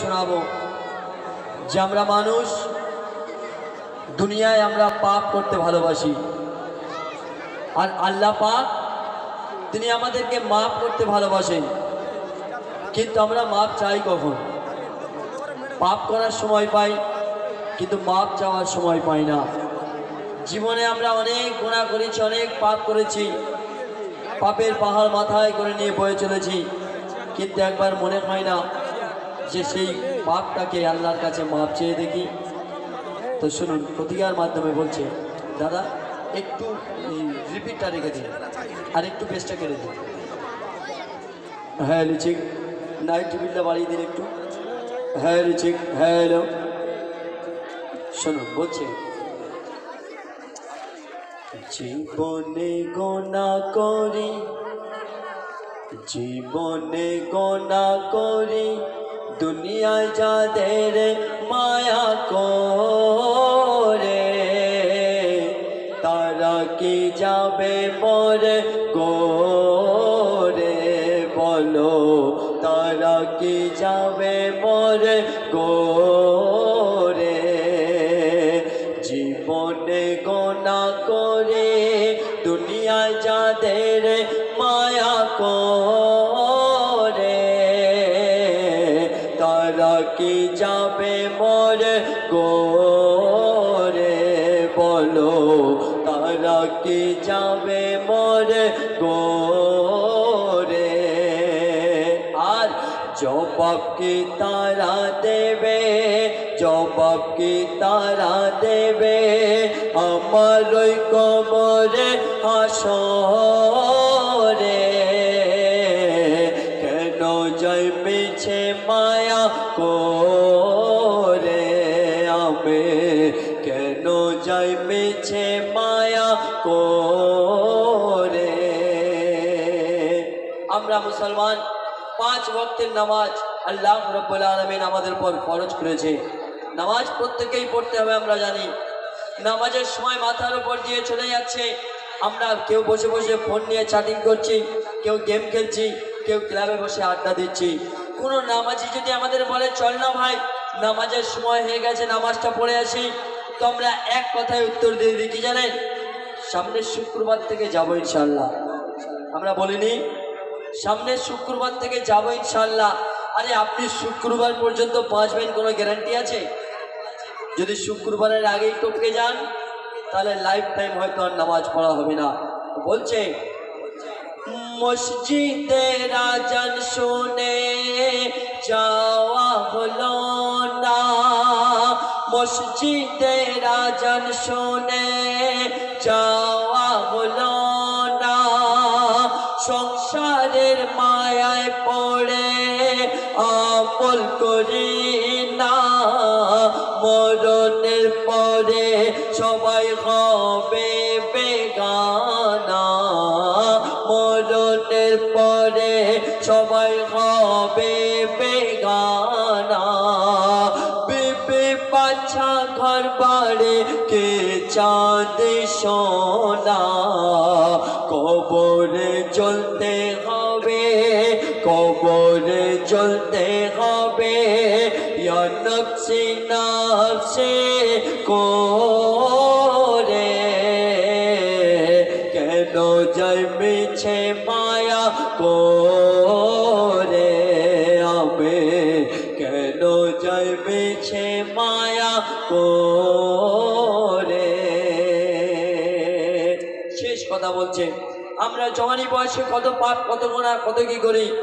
শোনাবো। যে আমরা মানুষ, দুনিয়ায় আমরা পাপ করতে ভালোবাসি। আর আল্লাহ পাক, তিনি আমাদেরকে মাফ করতে ভালোবাসেন। কিন্তু আমরা মাপ চাই কখন? পাপ করার সময় পাই, কিন্তু মাপ চাওয়ার সময় পাই না। জীবনে আমরা অনেক গুণা করেছি, অনেক পাপ করেছি। পাপের পাহাড় মাথায় করে নিয়ে বয়ে চলেছি, কিন্তু একবার মনে হয় না যে সেই পাপটাকে আল্লাহর কাছে মাপ চেয়ে দেখি। তো শুনুন প্রতিকার মাধ্যমে বলছে, দাদা, একটু রিপিটটা রেখে দিন। আর একটু পেস্টটা কেটে দিন। হ্যাঁ লিচিক নাইট টিভিটা বাড়িয়ে দিন একটু। হ্যাঁ লিচিক হ্যাঁ হ্যালো। শুনুন, বলছে, জীবনে গোনা করি, জীবনে গোনা করি দুনিয়ায় যাদের মায়া করে, তারা কি যাবে পরে গোরে বলো, তারা কি যাবে পরে গোরে কি যাবে মরে গোরে, বলো তারা কি যাবে মরে গোরে? আর জবাব কি তারা দেবে? জবাব কি তারা দেবে? আমার ওই কবরে হাসরে। আমি কেন জন্মেছে মায়া করে? আমরা মুসলমান, পাঁচ ওয়াক্তের নামাজ আল্লাহ রব্বুল আলমিন আমাদের উপর খরচ করেছে। নামাজ প্রত্যেকেই পড়তে হবে, আমরা জানি। নামাজের সময় মাথার উপর দিয়ে চলে যাচ্ছে। আমরা কেউ বসে বসে ফোন নিয়ে চ্যাটিং করছি, কেউ গেম খেলছি, কেউ ক্লাবে বসে আড্ডা দিচ্ছি। কোনো নামাজি যদি আমাদের বলে, চল না ভাই নামাজের সময় হয়ে গেছে, নামাজটা পড়ে আসি। তো আমরা এক কথায় উত্তর দিয়ে দিই, কি জানেন? সামনের শুক্রবার থেকে যাব ইনশাল্লাহ আমরা বলিনি সামনের শুক্রবার থেকে যাব ইনশাল্লাহ আরে, আপনি শুক্রবার পর্যন্ত বাঁচবেন, কোনো গ্যারান্টি আছে? যদি শুক্রবারের আগেই টপকে যান, তাহলে লাইফ টাইম হয়তো আর নামাজ পড়া হবে না। বলছে মসজিদে রাজান শুনে যাওয়া হলো মসজিদে রাজন শোনে যাওয়া হলো না। সংসারের মায়ায় পড়ে, আমল করি না। মরণের পরে সবাই হবে বেগানা ঘর বাড়ে কে চাঁদ সোনা? কবরে চলতে হবে, কবরে চলতে হবে। নফসি নফসি করে, কেন জন্মেছে মায়া করে? করে। শেষ কথা বলছে, আমরা জওয়ানি বয়সে কত পাপ, কত গুণা কত কি করি?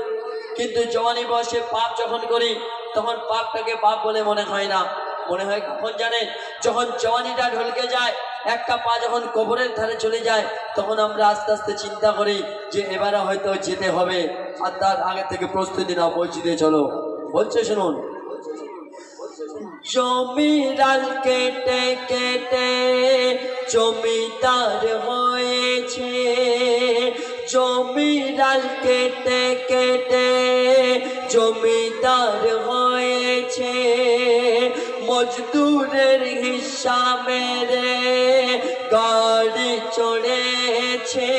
কিন্তু জওয়ানি বয়সে পাপ যখন করি, তখন পাপটাকে পাপ বলে মনে হয় না। মনে হয় কখন জানেন? যখন জওয়ানিটা ঢলকে যায়, একটা পা যখন কবরের ধারে চলে যায়, তখন আমরা আস্তে আস্তে চিন্তা করি যে এবারে হয়তো যেতে হবে। আর তার আগে থেকে প্রস্তুতি নাও মসজিদে চলো। বলছে শুনুন জমিরাল কেটে কেটে জমিদার হয়েছে। জমিরাল কেটে কেটে জমিদার হয়েছে। মজদুরের হিসা মেরে গাড়ি চড়েছে।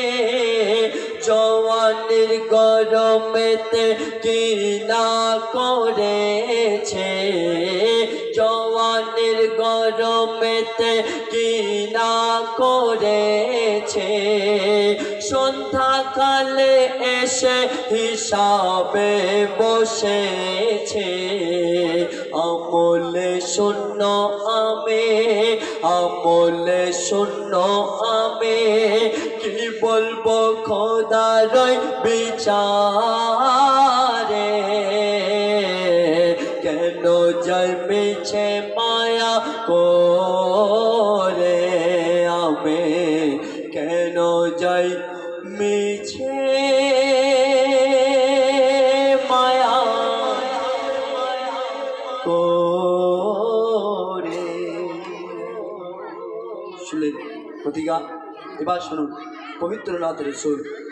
জওয়ানির গরমেতে কি না করেছে। গরমেতে কি না করেছে? সন্ধ্যাকালে এসে হিসাবে বসেছে। আমলে শূন্য আমি, আমলে শূন্য আমি। কি বলব খোদারই বিচারে? কেন যাই মিছে মায়া করে আমি কেন যাই? মিছে মায়া করে। শুনলেন প্রতিজ্ঞা? এবার শুনুন পবিত্র নাথের সুর।